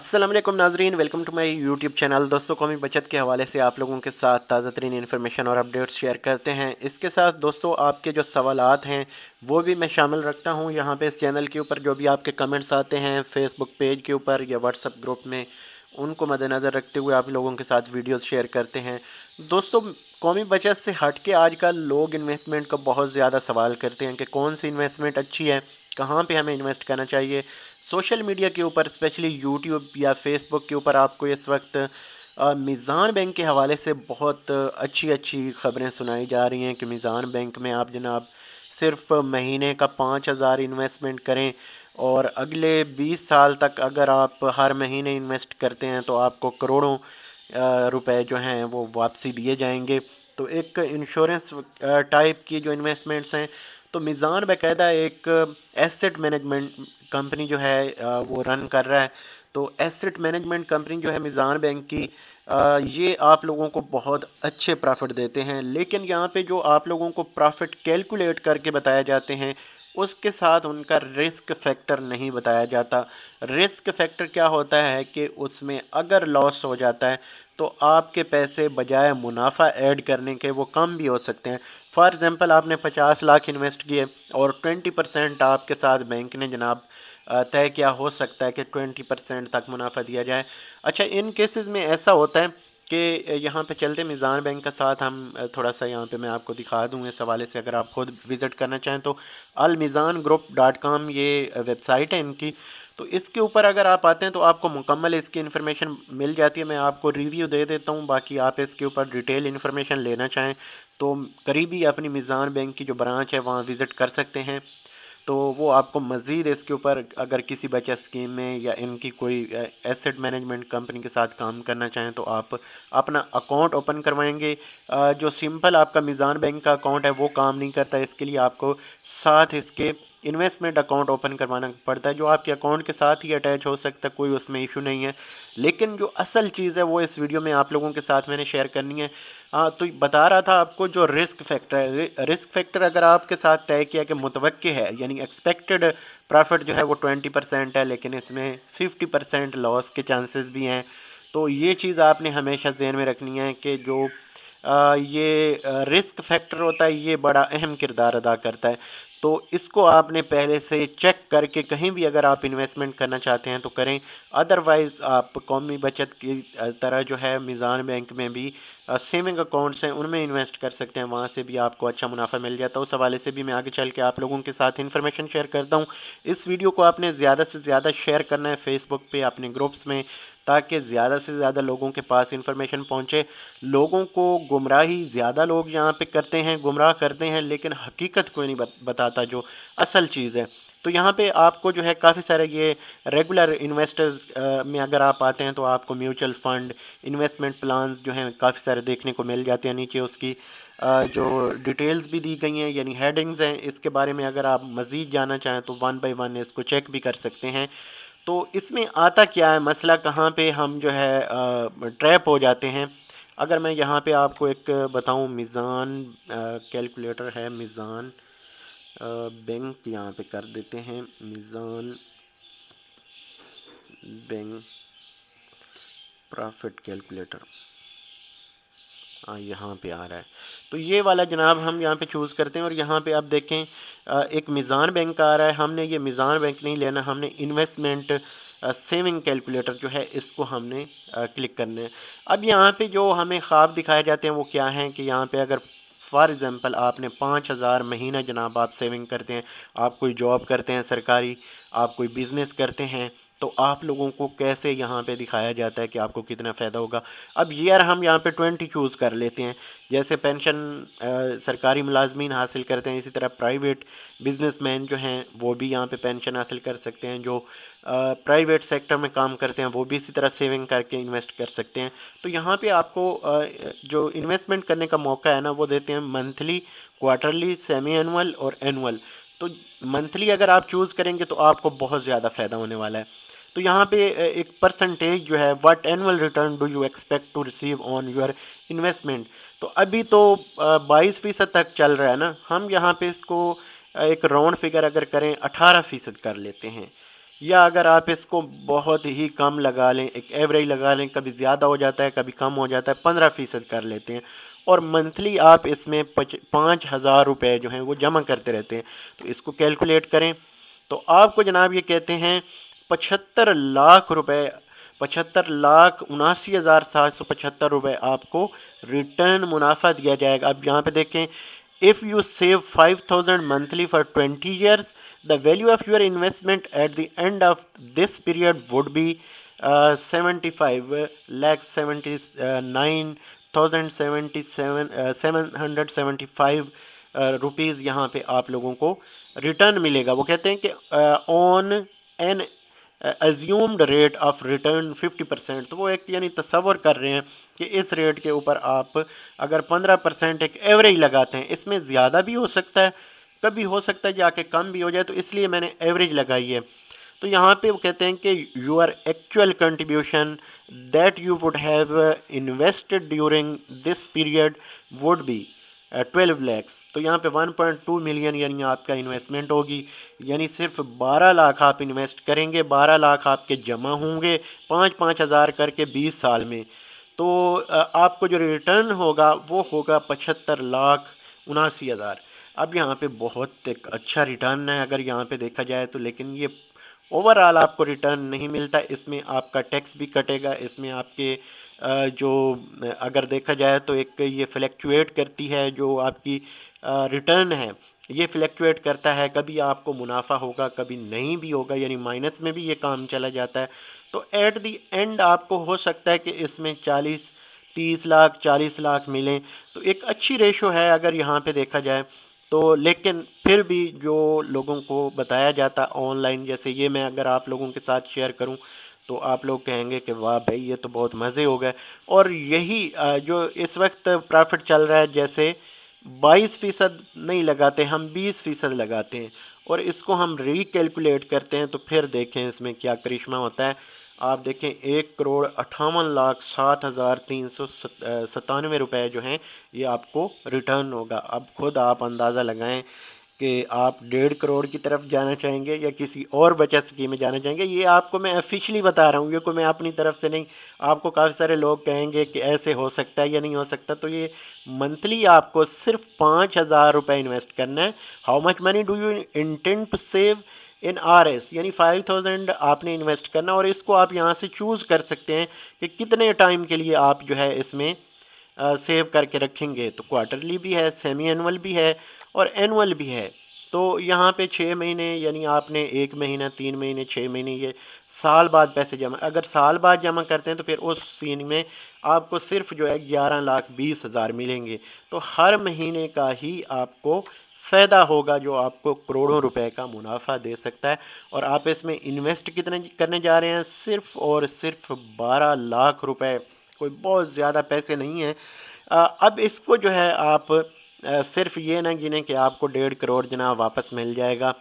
असलम नाजरीन welcome to my YouTube channel दोस्तों, कौमी बचत के हवाले से आप लोगों के साथ ताज़ा तरीन इन्फॉर्मेशन और अपडेट्स शेयर करते हैं। इसके साथ, दोस्तों, आपके जो सवालात हैं, वो भी मैं शामिल रखता हूँ यहाँ पे इस चैनल के ऊपर। जो भी आपके कमेंट्स आते हैं फेसबुक पेज के ऊपर या व्हाट्सअप ग्रुप में, उनको मद्देनज़र रखते हुए आप लोगों के साथ वीडियोज़ शेयर करते हैं। दोस्तों, कौमी बचत से हट के आजकल लोग इन्वेस्टमेंट का बहुत ज़्यादा सवाल करते हैं कि कौन सी इन्वेस्टमेंट अच्छी है, कहाँ पर हमें इन्वेस्ट करना चाहिए सोशल मीडिया के ऊपर, स्पेशली यूट्यूब या फेसबुक के ऊपर आपको इस वक्त मीज़ान बैंक के हवाले से बहुत अच्छी अच्छी खबरें सुनाई जा रही हैं कि मीज़ान बैंक में आप जनाब सिर्फ़ महीने का पाँच हज़ार इन्वेस्टमेंट करें और अगले बीस साल तक अगर आप हर महीने इन्वेस्ट करते हैं तो आपको करोड़ों रुपए जो हैं वो वापसी दिए जाएँगे। तो एक इंश्योरेंस टाइप की जो इन्वेस्टमेंट्स हैं तो मीज़ान बाकायदा एक एसेट मैनेजमेंट कंपनी जो है वो रन कर रहा है। तो एसेट मैनेजमेंट कंपनी जो है, मिज़ान बैंक की ये आप लोगों को बहुत अच्छे प्रॉफिट देते हैं। लेकिन यहाँ पे जो आप लोगों को प्रॉफिट कैलकुलेट करके बताए जाते हैं उसके साथ उनका रिस्क फैक्टर नहीं बताया जाता। रिस्क फैक्टर क्या होता है कि उसमें अगर लॉस हो जाता है तो आपके पैसे बजाय मुनाफा ऐड करने के वो कम भी हो सकते हैं। फॉर एग्ज़ाम्पल आपने पचास लाख इन्वेस्ट किए और ट्वेंटी परसेंट आपके साथ बैंक ने जनाब तय किया हो सकता है कि ट्वेंटी परसेंट तक मुनाफा दिया जाए। अच्छा इन केसेस में ऐसा होता है कि यहाँ पे चलते मीज़ान बैंक का साथ हम थोड़ा सा यहाँ पे मैं आपको दिखा दूँ इस हवाले से, अगर आप खुद विज़िट करना चाहें तो। Al Meezan group dot com ये वेबसाइट है इनकी। तो इसके ऊपर अगर आप आते हैं तो आपको मुकम्मल इसकी इन्फॉर्मेशन मिल जाती है। मैं आपको रिव्यू दे देता हूँ, बाकी आप इसके ऊपर डिटेल इन्फॉर्मेशन लेना चाहें तो करीबी अपनी मिज़ान बैंक की जो ब्रांच है, वहाँ विज़िट कर सकते हैं। तो वो आपको मज़ीद इसके ऊपर अगर किसी बचत स्कीम में या इनकी कोई एसेट मैनेजमेंट कंपनी के साथ काम करना चाहें तो आप अपना अकाउंट ओपन करवाएँगे। जो सिंपल आपका मीज़ान बैंक का अकाउंट है वो काम नहीं करता, इसके लिए आपको साथ इसके इन्वेस्टमेंट अकाउंट ओपन करवाना पड़ता है। जो आपके अकाउंट के साथ ही अटैच हो सकता है, कोई उसमें इशू नहीं है। लेकिन जो असल चीज़ है वो इस वीडियो में आप लोगों के साथ मैंने शेयर करनी है। हाँ तो बता रहा था आपको जो रिस्क फैक्टर है रिस्क फैक्टर अगर आपके साथ तय किया कि मुतव है यानी एक्सपेक्टेड प्रॉफिट जो है वो ट्वेंटी परसेंट है लेकिन इसमें फिफ्टी परसेंट लॉस के चांसेस भी हैं। तो ये चीज़ आपने हमेशा जहन में रखनी है कि जो आ, ये रिस्क फैक्टर होता है ये बड़ा अहम किरदार अदा करता है। तो इसको आपने पहले से चेक करके कहीं भी अगर आप इन्वेस्टमेंट करना चाहते हैं तो करें। अदरवाइज़ आप कौमी बचत की तरह जो है मीज़ान बैंक में भी सेविंग अकाउंट्स हैं, उनमें इन्वेस्ट कर सकते हैं, वहाँ से भी आपको अच्छा मुनाफा मिल जाता है। उस हवाले से भी मैं आगे चल के आप लोगों के साथ इन्फॉर्मेशन शेयर करता हूँ। इस वीडियो को आपने ज़्यादा से ज़्यादा शेयर करना है फेसबुक पे, अपने ग्रुप्स में, ताकि ज़्यादा से ज़्यादा लोगों के पास इन्फॉर्मेशन पहुँचे। लोगों को गुमराही ज़्यादा लोग यहाँ पे करते हैं, गुमराह करते हैं, लेकिन हकीकत कोई नहीं बताता जो असल चीज़ है। तो यहाँ पे आपको जो है काफ़ी सारे ये रेगुलर इन्वेस्टर्स में अगर आप आते हैं तो आपको म्यूचुअल फ़ंड इन्वेस्टमेंट प्लान्स जो हैं काफ़ी सारे देखने को मिल जाते हैं नीचे उसकी। जो डिटेल्स भी दी गई हैं, यानी हेडिंग्स हैं, इसके बारे में अगर आप मज़ीद जाना चाहें तो वन बाई वन इसको चेक भी कर सकते हैं। तो इसमें आता क्या है? मसला कहाँ पे हम जो है ट्रैप हो जाते हैं? अगर मैं यहाँ पे आपको एक बताऊँ, मीज़ान कैलकुलेटर है मीज़ान। बैंक यहाँ पे कर देते हैं। Meezan bank profit calculator. हाँ यहाँ पे आ रहा है। तो ये वाला जनाब हम यहाँ पे चूज़ करते हैं और यहाँ पे आप देखें एक मीज़ान बैंक आ रहा है। हमने ये मीज़ान बैंक नहीं लेना, हमने इन्वेस्टमेंट सेविंग कैलकुलेटर जो है, इसको हमने क्लिक करना है। अब यहाँ पे जो हमें ख्वाब दिखाए जाते हैं, वो क्या हैं कि यहाँ पे अगर फॉर एग्ज़ाम्पल आपने पाँच हज़ार महीना जनाब आप सेविंग करते हैं, आप कोई जॉब करते हैं सरकारी, आप कोई बिज़नेस करते हैं तो आप लोगों को कैसे यहाँ पे दिखाया जाता है कि आपको कितना फ़ायदा होगा? अब ईयर हम यहाँ पे ट्वेंटी चूज़ कर लेते हैं। जैसे पेंशन सरकारी मुलाजमीन हासिल करते हैं इसी तरह प्राइवेट बिजनेसमैन जो हैं वो भी यहाँ पे पेंशन हासिल कर सकते हैं। जो प्राइवेट सेक्टर में काम करते हैं वो भी इसी तरह सेविंग करके इन्वेस्ट कर सकते हैं। तो यहाँ पे आपको आ, जो इन्वेस्टमेंट करने का मौका है ना वो देते हैं मंथली क्वार्टरली सेमी एनुअल और एनुअल। तो मंथली अगर आप चूज़ करेंगे तो आपको बहुत ज़्यादा फ़ायदा होने वाला है। तो यहाँ पे एक परसेंटेज जो है what annual return do you expect to receive on your investment तो अभी तो बाईस फ़ीसद तक चल रहा है ना। हम यहाँ पे इसको एक राउंड फिगर अगर करें, अठारह फ़ीसद कर लेते हैं। या अगर आप इसको बहुत ही कम लगा लें, एक एवरेज लगा लें, कभी ज़्यादा हो जाता है, कभी कम हो जाता है, पंद्रह फ़ीसद कर लेते हैं। और मंथली आप इसमें पाँच हज़ार रुपये जो हैं, वो जमा करते रहते हैं। तो इसको कैलकुलेट करें। तो आपको जनाब ये कहते हैं पचहत्तर लाख रुपए, पचहत्तर लाख उनासी हज़ार सात सौ पचहत्तर रुपये आपको रिटर्न मुनाफा दिया जाएगा। अब यहाँ पे देखें if you save five thousand monthly for twenty years the value of your investment at the end of this period would be seventy five lakh seventy nine thousand seventy seven seven hundred seventy five rupees यहाँ पे आप लोगों को return मिलेगा। वो कहते हैं कि on an assumed rate of return 50 percent तो वो एक यानी तस्वर कर रहे हैं कि इस रेट के ऊपर आप अगर 15 परसेंट एक एवरेज लगाते हैं, इसमें ज़्यादा भी हो सकता है, कभी हो सकता है जाके कम भी हो जाए तो इसलिए मैंने एवरेज लगाई है। तो यहाँ पे वो कहते हैं कि your actual contribution that you would have invested during this period would be twelve lakhs तो यहाँ पे 1.2 मिलियन यानी आपका इन्वेस्टमेंट होगी। यानी सिर्फ़ 12 लाख आप इन्वेस्ट करेंगे 12 लाख आपके जमा होंगे पाँच पाँच हज़ार करके 20 साल में। तो आपको जो रिटर्न होगा वो होगा पचहत्तर लाख उनासी हज़ार। अब यहाँ पे बहुत एक अच्छा रिटर्न है, अगर यहाँ पे देखा जाए तो लेकिन ये ओवरऑल आपको रिटर्न नहीं मिलता। इसमें आपका टैक्स भी कटेगा, इसमें आपके जो, अगर देखा जाए तो एक ये फ्लैक्चुएट करती है, जो आपकी रिटर्न है, ये फ्लैक्चुएट करता है, कभी आपको मुनाफा होगा, कभी नहीं भी होगा, यानी माइनस में भी ये काम चला जाता है। तो एट दी एंड आपको हो सकता है कि इसमें चालीस, तीस लाख, चालीस लाख मिलें। तो एक अच्छी रेशो है अगर यहाँ पे देखा जाए तो लेकिन फिर भी जो लोगों को बताया जाता ऑनलाइन जैसे ये मैं अगर आप लोगों के साथ शेयर करूँ तो आप लोग कहेंगे कि वाह भाई, ये तो बहुत मज़े हो गए। और यही जो इस वक्त प्रॉफिट चल रहा है, जैसे बाईस फ़ीसद नहीं लगाते, हम बीस फ़ीसद लगाते हैं और इसको हम रीकैलकुलेट करते हैं तो फिर देखें इसमें क्या करिश्मा होता है। आप देखें, एक करोड़ अट्ठावन लाख सात हज़ार तीन सौ सतानवे रुपये जो हैं, ये आपको रिटर्न होगा। अब खुद आप अंदाज़ा लगाएँ कि आप डेढ़ करोड़ की तरफ़ जाना चाहेंगे या किसी और बचत स्कीम में जाना चाहेंगे, ये आपको मैं ऑफिशियली बता रहा हूँ कोई मैं अपनी तरफ़ से नहीं, आपको काफ़ी सारे लोग कहेंगे कि ऐसे हो सकता है या नहीं हो सकता तो ये मंथली आपको सिर्फ़ पाँच हज़ार रुपये इन्वेस्ट करना है। How much money do you intend to save in R S यानी फाइव थाउज़ेंड आपने इन्वेस्ट करना और इसको आप यहाँ से चूज़ कर सकते हैं कि कितने टाइम के लिए आप जो है इसमें सेव करके रखेंगे। तो क्वार्टरली भी है सेमी एनुअल भी है और एनुअल भी है। तो यहाँ पे छः महीने, यानी आपने एक महीना, तीन महीने छः महीने, ये साल बाद पैसे जमा, अगर साल बाद जमा करते हैं तो फिर उस सीन में आपको सिर्फ़ जो है ग्यारह लाख बीस हज़ार मिलेंगे। तो हर महीने का ही आपको फ़ायदा होगा जो आपको करोड़ों रुपए का मुनाफा दे सकता है। और आप इसमें इन्वेस्ट कितने करने जा रहे हैं? सिर्फ़ और सिर्फ़ बारह लाख रुपए। कोई बहुत ज़्यादा पैसे नहीं हैं। अब इसको जो है आप सिर्फ़ ये ना गिने कि आपको डेढ़ करोड़ जनाब वापस मिल जाएगा।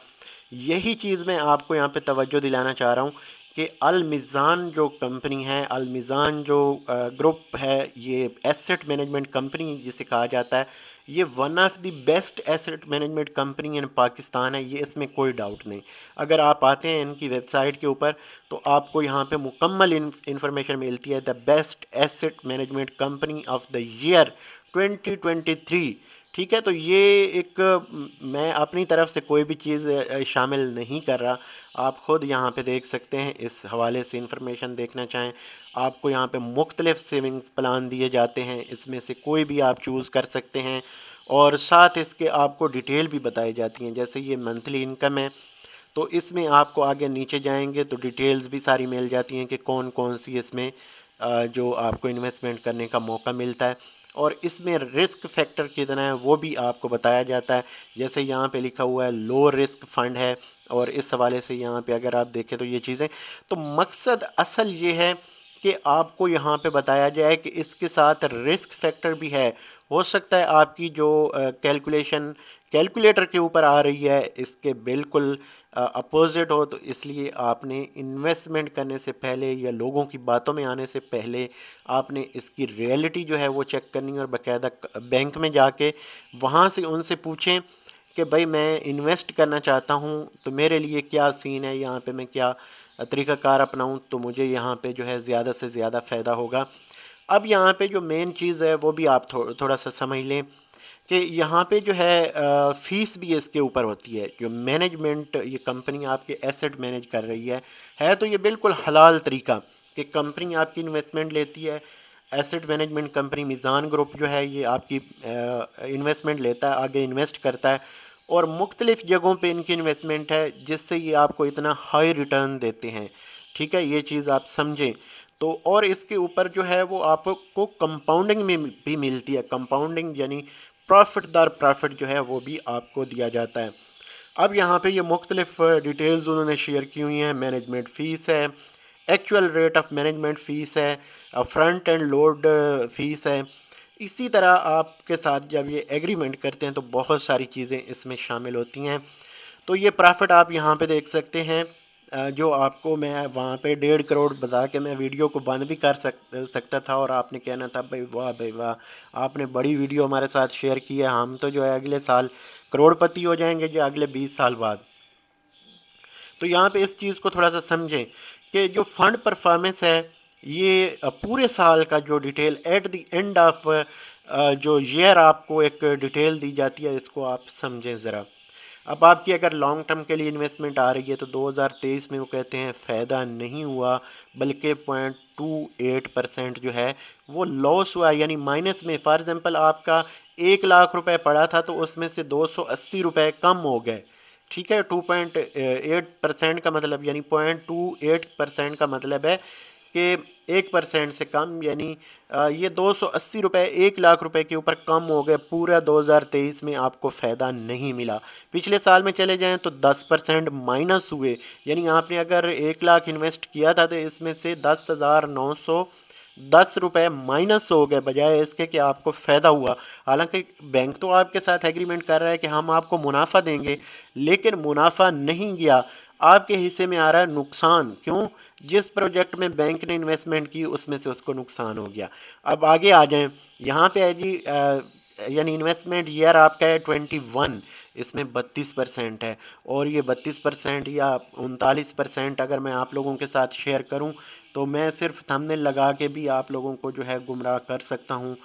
यही चीज़ मैं आपको यहाँ पे तवज्जो दिलाना चाह रहा हूँ कि अलमिज़ान जो कंपनी है अलमिज़ान जो ग्रुप है, ये एसेट मैनेजमेंट कंपनी जिसे कहा जाता है ये one of the best asset management company in Pakistan है, ये इसमें कोई डाउट नहीं। अगर आप आते हैं इनकी वेबसाइट के ऊपर तो आपको यहाँ पे मुकम्मल इन्फॉर्मेशन मिलती है the best asset management company of the year 2023 ठीक है तो ये एक, मैं अपनी तरफ़ से कोई भी चीज़ शामिल नहीं कर रहा। आप ख़ुद यहाँ पे देख सकते हैं, इस हवाले से इंफॉर्मेशन देखना चाहें। आपको यहाँ पे मुख्तलिफ़ सेविंग्स प्लान दिए जाते हैं, इसमें से कोई भी आप चूज़ कर सकते हैं। और साथ इसके आपको डिटेल भी बताई जाती हैं, जैसे ये मंथली इनकम है। तो इसमें आपको आगे नीचे जाएँगे तो डिटेल्स भी सारी मिल जाती हैं कि कौन कौन सी इसमें जो आपको इन्वेस्टमेंट करने का मौका मिलता है। और इसमें रिस्क फैक्टर कितना है, वो भी आपको बताया जाता है। जैसे यहाँ पे लिखा हुआ है लो रिस्क फंड है और इस हवाले से यहाँ पे अगर आप देखें तो ये चीज़ें तो मकसद असल ये है कि आपको यहाँ पे बताया जाए कि इसके साथ रिस्क फैक्टर भी है। हो सकता है आपकी जो कैलकुलेशन कैलकुलेटर के ऊपर आ रही है इसके बिल्कुल अपोजिट हो तो इसलिए आपने इन्वेस्टमेंट करने से पहले या लोगों की बातों में आने से पहले आपने इसकी रियलिटी जो है वो चेक करनी और बाकायदा बैंक में जाके वहाँ से उनसे पूछें कि भाई मैं इन्वेस्ट करना चाहता हूँ तो मेरे लिए क्या सीन है यहाँ पे मैं क्या तरीक़ाकार अपनाऊँ तो मुझे यहाँ पे जो है ज़्यादा से ज़्यादा फ़ायदा होगा। अब यहाँ पे जो मेन चीज़ है वो भी आप थो, थोड़ा सा समझ लें। कि यहाँ पे जो है फ़ीस भी इसके ऊपर होती है। जो मैनेजमेंट ये कंपनी आपके एसेट मैनेज कर रही है है तो ये बिल्कुल हलाल तरीका कि कंपनी आपकी इन्वेस्टमेंट लेती है। Asset management company Meezan group जो है, ये आपकी इन्वेस्टमेंट लेता है, आगे इन्वेस्ट करता है और मुख्तलिफ़ जगहों पे इनकी इन्वेस्टमेंट है, जिससे ये आपको इतना हाई रिटर्न देते हैं। ठीक है, ये चीज़ आप समझें। तो और इसके ऊपर जो है, वो आपको कंपाउंडिंग में भी मिलती है। कंपाउंडिंग यानी प्रॉफिट दर प्रॉफिट जो है वो भी आपको दिया जाता है। अब यहाँ पे ये मुख्तलिफ़ डिटेल्स उन्होंने शेयर की हुई हैं। मैनेजमेंट फ़ीस है, actual rate of management fees है फ्रंट एंड लोड फ़ीस है। इसी तरह आपके साथ जब ये एग्रीमेंट करते हैं तो बहुत सारी चीज़ें इसमें शामिल होती हैं। तो ये प्रॉफिट आप यहाँ पे देख सकते हैं। जो आपको मैं वहाँ पे डेढ़ करोड़ बता के मैं वीडियो को बंद भी कर सक सकता था और आपने कहना था, भाई वाह भाई वाह, आपने बड़ी वीडियो हमारे साथ शेयर की है, हम तो जो है अगले साल करोड़पति हो जाएँगे जो अगले बीस साल बाद। तो यहाँ पे इस चीज़ को थोड़ा सा समझें कि जो फंड परफॉर्मेंस है, ये पूरे साल का जो detail, at the end of जो ईयर आपको एक डिटेल दी जाती है, इसको आप समझें ज़रा। अब आपकी अगर लॉन्ग टर्म के लिए इन्वेस्टमेंट आ रही है तो 2023 में वो कहते हैं, फ़ायदा नहीं हुआ, बल्कि पॉइंट टू एट परसेंट जो है, वो लॉस हुआ यानी माइनस में फॉर एग्ज़ाम्पल आपका एक लाख रुपए पड़ा था तो उसमें से दो सौ अस्सी रुपये कम हो गए। ठीक है टू पॉइंट एट परसेंट का मतलब यानी पॉइंट टू एट परसेंट का मतलब है कि एक परसेंट से कम, यानी ये दो सौ अस्सी रुपये एक लाख रुपए के ऊपर कम हो गए। पूरा 2023 में आपको फ़ायदा नहीं मिला। पिछले साल में चले जाएँ तो 10 परसेंट माइनस हुए। यानी आपने अगर एक लाख इन्वेस्ट किया था तो इसमें से दस हज़ार नौ सौ दस रुपये माइनस हो गए, बजाय इसके कि आपको फ़ायदा हुआ। हालाँकि बैंक तो आपके साथ एग्रीमेंट कर रहा है कि हम आपको मुनाफा देंगे, लेकिन मुनाफा नहीं गया। आपके हिस्से में आ रहा है नुकसान। क्यों? जिस प्रोजेक्ट में बैंक ने इन्वेस्टमेंट की, उसमें से उसको नुकसान हो गया। अब आगे आ जाएँ। यहाँ पे है जी यानी इन्वेस्टमेंट ईयर आपका है ट्वेंटी वन, इसमें बत्तीस परसेंट है। और ये बत्तीस परसेंट या उनतालीस परसेंट अगर मैं आप लोगों के साथ शेयर करूँ तो मैं सिर्फ़ थंबनेल लगा के भी आप लोगों को जो है गुमराह कर सकता हूँ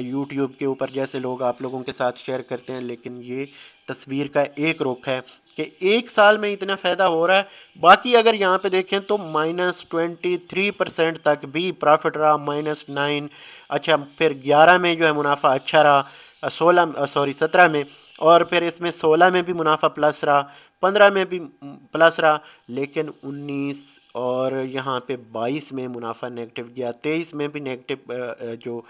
यूट्यूब के ऊपर जैसे लोग आप लोगों के साथ शेयर करते हैं, लेकिन ये तस्वीर का एक रुख है कि एक साल में इतना फ़ायदा हो रहा है। बाकी अगर यहाँ पे देखें तो माइनस ट्वेंटी थ्री परसेंट तक भी प्रॉफिट रहा माइनस नाइन अच्छा फिर ग्यारह में जो है मुनाफा अच्छा रहा सोलह सॉरी सत्रह में, और फिर इसमें सोलह में भी मुनाफा प्लस रहा, पंद्रह में भी प्लस रहा, लेकिन उन्नीस और यहाँ पे 22 में मुनाफा नेगेटिव गया 23 में भी नेगेटिव जो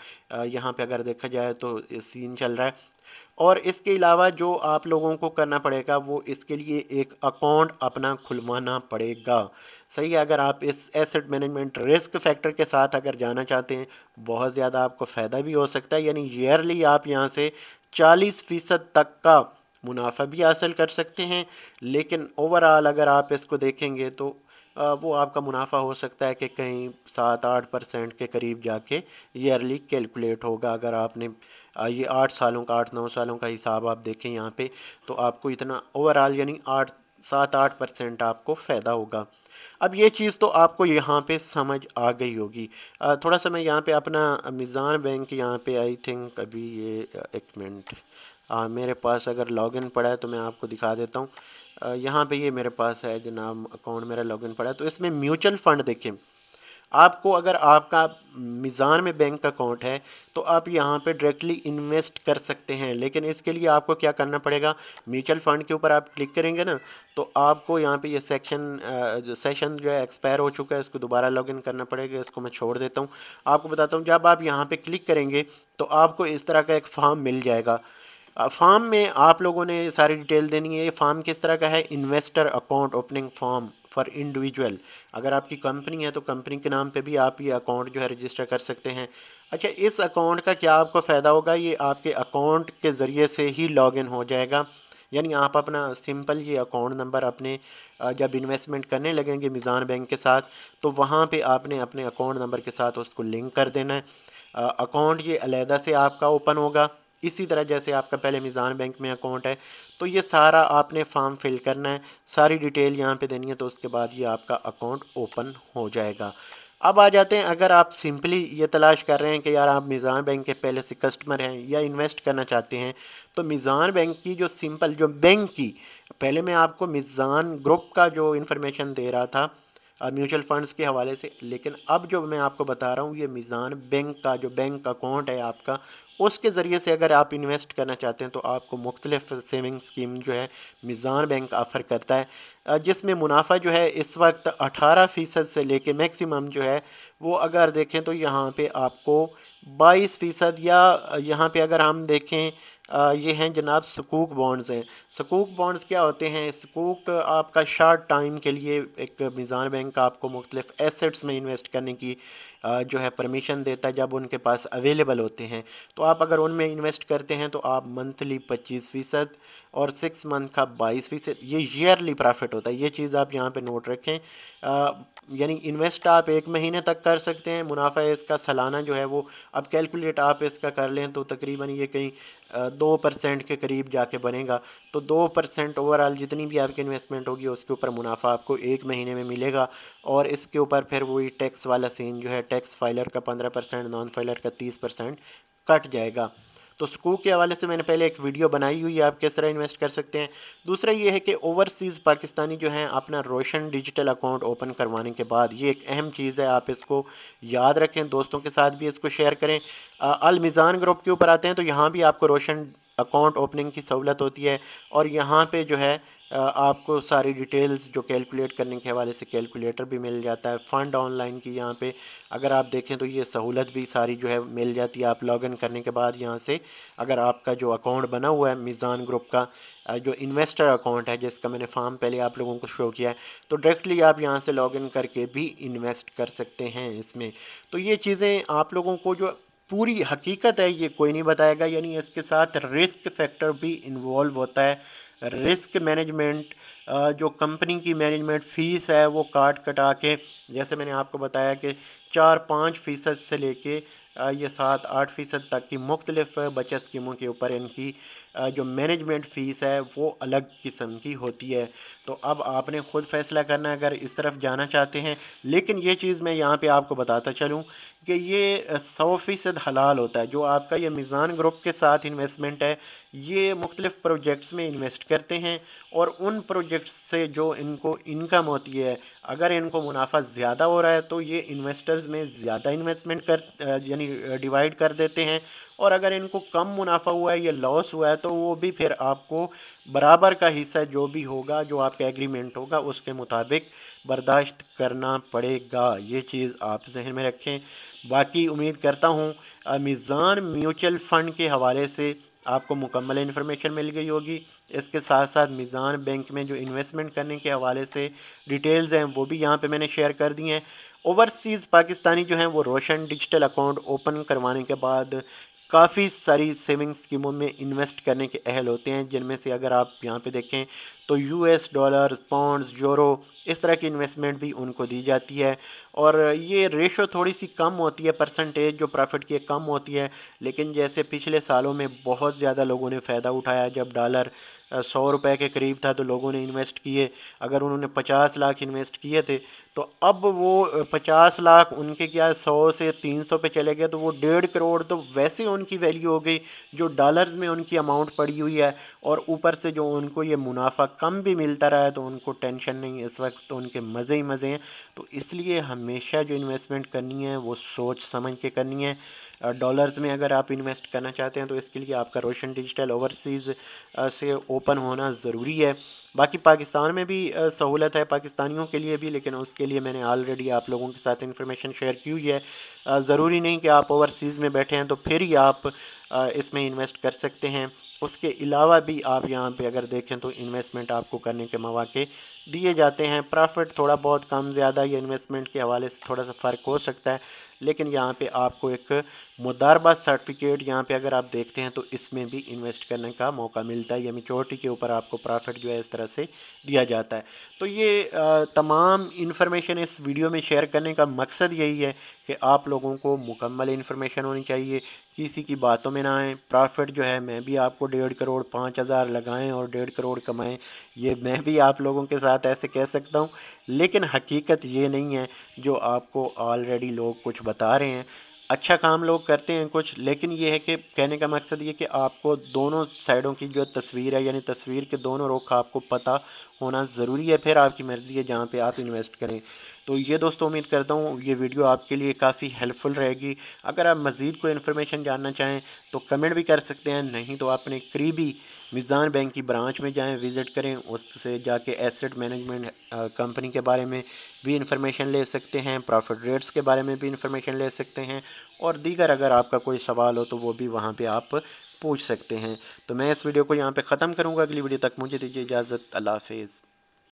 यहाँ पे अगर देखा जाए तो सीन चल रहा है। और इसके अलावा जो आप लोगों को करना पड़ेगा, वो इसके लिए एक अकाउंट अपना खुलवाना पड़ेगा। सही है, अगर आप इस एसेट मैनेजमेंट रिस्क फैक्टर के साथ अगर जाना चाहते हैं, बहुत ज़्यादा आपको फ़ायदा भी हो सकता है, यानी ईयरली आप यहाँ से चालीस फ़ीसद तक का मुनाफा भी हासिल कर सकते हैं। लेकिन ओवरऑल अगर आप इसको देखेंगे तो वो आपका मुनाफा हो सकता है कि कहीं सात आठ परसेंट के करीब जाके ईयरली कैलकुलेट होगा। अगर आपने ये आठ सालों का, आठ नौ सालों का हिसाब आप देखें यहाँ पे तो आपको इतना ओवरऑल यानी आठ, सात आठ परसेंट आपको फ़ायदा होगा। अब ये चीज़ तो आपको यहाँ पे समझ आ गई होगी। थोड़ा सा मैं यहाँ पे अपना मिज़ान बैंक यहाँ पे आई थिंक अभी ये एक मिनट। मेरे पास अगर लॉगिन पड़ा है तो मैं आपको दिखा देता हूँ। यहाँ पे ये मेरे पास है जनाब अकाउंट मेरा लॉगिन पड़ा है। तो इसमें म्यूचुअल फ़ंड देखें। आपको अगर आपका मिज़ान में बैंक अकाउंट है तो आप यहाँ पे डायरेक्टली इन्वेस्ट कर सकते हैं। लेकिन इसके लिए आपको क्या करना पड़ेगा? म्यूचुअल फ़ंड के ऊपर आप क्लिक करेंगे ना तो आपको यहाँ पे ये सेक्शन जो सेशन जो है एक्सपायर हो चुका है, इसको दोबारा लॉगिन करना पड़ेगा, इसको मैं छोड़ देता हूँ। आपको बताता हूँ, जब आप यहाँ पर क्लिक करेंगे तो आपको इस तरह का एक फॉर्म मिल जाएगा। फार्म में आप लोगों ने सारी डिटेल देनी है। ये फार्म किस तरह का है? Investor account opening form for individual अगर आपकी कंपनी है तो कंपनी के नाम पे भी आप ये अकाउंट जो है रजिस्टर कर सकते हैं। अच्छा इस अकाउंट का क्या आपको फ़ायदा होगा? ये आपके अकाउंट के ज़रिए से ही लॉगिन हो जाएगा। यानी आप अपना सिंपल ये अकाउंट नंबर अपने जब इन्वेस्टमेंट करने लगेंगे मिज़ान बैंक के साथ तो वहाँ पे आपने अपने अकाउंट नंबर के साथ उसको लिंक कर देना है। अकाउंट ये अलहदा से आपका ओपन होगा। इसी तरह जैसे आपका पहले मिज़ान बैंक में अकाउंट है तो ये सारा आपने फॉर्म फिल करना है, सारी डिटेल यहाँ पे देनी है तो उसके बाद ये आपका अकाउंट ओपन हो जाएगा। अब आ जाते हैं, अगर आप सिंपली ये तलाश कर रहे हैं कि यार आप मिज़ान बैंक के पहले से कस्टमर हैं या इन्वेस्ट करना चाहते हैं तो मिज़ान बैंक की जो सिंपल, जो बैंक की, पहले मैं आपको मिज़ान ग्रुप का जो इन्फॉर्मेशन दे रहा था म्यूचुअल फंड्स के हवाले से। लेकिन अब जो मैं आपको बता रहा हूँ, ये मीज़ान बैंक का, जो बैंक अकाउंट है आपका, उसके ज़रिए से अगर आप इन्वेस्ट करना चाहते हैं तो आपको मुख्तलिफ़ सेविंग स्कीम जो है, मीज़ान बैंक ऑफ़र करता है। जिसमें मुनाफा जो है, इस वक्त अठारह फ़ीसद से लेके मैक्सिमम जो है, वो अगर देखें तो यहाँ पे आपको बाईस फ़ीसद या यहाँ पे अगर हम देखें ये हैं जनाब सकूक बॉन्ड्स हैं। सकूक बॉन्ड्स क्या होते हैं? सकूक आपका शार्ट टाइम के लिए एक मिज़ान बैंक आपको मुख्तलिफ़ एसेट्स में इन्वेस्ट करने की जो है परमिशन देता है जब उनके पास अवेलेबल होते हैं। तो आप अगर उनमें इन्वेस्ट करते हैं तो आप मंथली पच्चीस फ़ीसद और सिक्स मंथ का बाईस फ़ीसद ये ईयरली प्रॉफिट होता है। ये चीज़ आप यहाँ पे नोट रखें। यानी इन्वेस्ट आप एक महीने तक कर सकते हैं। मुनाफा इसका, सालाना जो है वो, अब कैलकुलेट आप इसका कर लें तो तकरीबन ये कहीं दो परसेंट के करीब जाके बनेगा। तो दो परसेंट ओवरऑल जितनी भी आपकी इन्वेस्टमेंट होगी, उसके ऊपर मुनाफा आपको एक महीने में मिलेगा। और इसके ऊपर फिर वही टैक्स वाला सीन जो है टैक्स फाइलर का पंद्रह परसेंट नॉन फाइलर का तीस परसेंट कट जाएगा। तो स्कूक के हवाले से मैंने पहले एक वीडियो बनाई हुई है, आप किस तरह इन्वेस्ट कर सकते हैं। दूसरा ये है कि ओवरसीज़ पाकिस्तानी जो हैं, अपना रोशन डिजिटल अकाउंट ओपन करवाने के बाद ये एक अहम चीज़ है, आप इसको याद रखें, दोस्तों के साथ भी इसको शेयर करें। अलमिज़ान ग्रुप के ऊपर आते हैं तो यहाँ भी आपको रोशन अकाउंट ओपनिंग की सहूलत होती है और यहाँ पर जो है आपको सारी डिटेल्स जो कैलकुलेट करने के हवाले से कैलकुलेटर भी मिल जाता है, फ़ंड ऑनलाइन की यहाँ पे। अगर आप देखें तो ये सहूलत भी सारी जो है मिल जाती है, आप लॉगिन करने के बाद यहाँ से। अगर आपका जो अकाउंट बना हुआ है मिज़ान ग्रुप का जो इन्वेस्टर अकाउंट है जिसका मैंने फॉर्म पहले आप लोगों को शो किया है तो डायरेक्टली आप यहाँ से लॉगिन करके भी इन्वेस्ट कर सकते हैं इसमें। तो ये चीज़ें आप लोगों को जो पूरी हकीकत है, ये कोई नहीं बताएगा, यानी इसके साथ रिस्क फैक्टर भी इन्वॉल्व होता है। रिस्क मैनेजमेंट जो कंपनी की मैनेजमेंट फ़ीस है, वो काट कटा के, जैसे मैंने आपको बताया कि चार पाँच फ़ीसद से लेके ये सात आठ फ़ीसद तक की मुख्तलिफ़ बचत स्कीमों के ऊपर इनकी जो मैनेजमेंट फ़ीस है, वो अलग किस्म की होती है। तो अब आपने ख़ुद फ़ैसला करना अगर इस तरफ़ जाना चाहते हैं। लेकिन ये चीज़ मैं यहाँ पे आपको बताता चलूँ कि ये सौ फ़ीसद हलाल होता है, जो आपका ये मिज़ान ग्रुप के साथ इन्वेस्टमेंट है, ये मुख्तलिफ़ प्रोजेक्ट्स में इन्वेस्ट करते हैं और उन प्रोजेक्ट्स से जो इनको इनकम होती है, अगर इनको मुनाफा ज़्यादा हो रहा है तो ये इन्वेस्टर्स में ज़्यादा इन्वेस्टमेंट कर यानी डिवाइड कर देते हैं। और अगर इनको कम मुनाफा हुआ है, या लॉस हुआ है तो वो भी फिर आपको बराबर का हिस्सा जो भी होगा, जो आपका एग्रीमेंट होगा, उसके मुताबिक बर्दाश्त करना पड़ेगा। ये चीज़ आप जहन में रखें। बाकी उम्मीद करता हूँ मीज़ान म्यूचुअल फ़ंड के हवाले से आपको मुकम्मल इन्फॉर्मेशन मिल गई होगी। इसके साथ साथ मीज़ान बैंक में जो इन्वेस्टमेंट करने के हवाले से डिटेल्स हैं, वो भी यहाँ पे मैंने शेयर कर दी हैं। ओवरसीज़ पाकिस्तानी जो हैं, वो रोशन डिजिटल अकाउंट ओपन करवाने के बाद काफ़ी सारी सेविंग स्कीमों में इन्वेस्ट करने के अहल होते हैं, जिनमें से अगर आप यहाँ पे देखें तो यूएस डॉलर पाउंड्स यूरो इस तरह की इन्वेस्टमेंट भी उनको दी जाती है। और ये रेशो थोड़ी सी कम होती है परसेंटेज जो प्रॉफिट की कम होती है, लेकिन जैसे पिछले सालों में बहुत ज़्यादा लोगों ने फ़ायदा उठाया, जब डॉलर सौ रुपए के करीब था तो लोगों ने इन्वेस्ट किए। अगर उन्होंने पचास लाख इन्वेस्ट किए थे तो अब वो पचास लाख उनके क्या सौ से तीन सौ पे चले गए तो वो डेढ़ करोड़ तो वैसे उनकी वैल्यू हो गई, जो डॉलर्स में उनकी अमाउंट पड़ी हुई है। और ऊपर से जो उनको ये मुनाफा कम भी मिलता रहा है तो उनको टेंशन नहीं इस वक्त तो उनके मज़े ही मज़े हैं। तो इसलिए हमेशा जो इन्वेस्टमेंट करनी है, वो सोच समझ के करनी है। डॉलर्स में अगर आप इन्वेस्ट करना चाहते हैं तो इसके लिए आपका रोशन डिजिटल ओवरसीज़ से ओपन होना ज़रूरी है। बाकी पाकिस्तान में भी सहूलत है पाकिस्तानियों के लिए भी, लेकिन उसके लिए मैंने ऑलरेडी आप लोगों के साथ इन्फॉर्मेशन शेयर की हुई है। ज़रूरी नहीं कि आप ओवरसीज़ में बैठे हैं तो फिर ही आप इसमें इन्वेस्ट कर सकते हैं। उसके अलावा भी आप यहाँ पे अगर देखें तो इन्वेस्टमेंट आपको करने के मौाक़े दिए जाते हैं। प्रॉफिट थोड़ा बहुत कम, ज़्यादा या इन्वेस्टमेंट के हवाले से थोड़ा सा फ़र्क हो सकता है। लेकिन यहाँ पे आपको एक मुदारबा सर्टिफिकेट यहाँ पे अगर आप देखते हैं तो इसमें भी इन्वेस्ट करने का मौका मिलता है। या मेचोरिटी के ऊपर आपको प्रॉफिट जो है इस तरह से दिया जाता है। तो ये तमाम इन्फॉर्मेशन इस वीडियो में शेयर करने का मकसद यही है कि आप लोगों को मुकम्मल इन्फॉर्मेशन होनी चाहिए। किसी की बातों में ना आए। प्रॉफिट जो है मैं भी आपको डेढ़ करोड़, पाँच हज़ार लगाएँ और डेढ़ करोड़ कमाएँ। ये मैं भी आप लोगों के साथ ऐसे कह सकता हूँ, लेकिन हकीकत ये नहीं है जो आपको ऑलरेडी लोग कुछ बता रहे हैं। अच्छा काम लोग करते हैं कुछ, लेकिन ये है कि कहने का मकसद ये कि आपको दोनों साइडों की जो तस्वीर है, यानी तस्वीर के दोनों रुख आपको पता होना ज़रूरी है, फिर आपकी मर्ज़ी है जहाँ पे आप इन्वेस्ट करें। तो ये दोस्तों उम्मीद करता हूँ ये वीडियो आपके लिए काफ़ी हेल्पफुल रहेगी। अगर आप मज़ीद कोई इन्फॉर्मेशन जानना चाहें तो कमेंट भी कर सकते हैं, नहीं तो अपने करीबी मिज़ान बैंक की ब्रांच में जाएँ, विज़िट करें, उससे जाके एसेट मैनेजमेंट कंपनी के बारे में भी इंफॉर्मेशन ले सकते हैं, प्रॉफिट रेट्स के बारे में भी इंफॉर्मेशन ले सकते हैं, और दीगर अगर आपका कोई सवाल हो तो वो भी वहाँ पे आप पूछ सकते हैं। तो मैं इस वीडियो को यहाँ पे ख़त्म करूँगा, अगली वीडियो तक मुझे दीजिए इजाज़त, अल्लाह हाफिज़।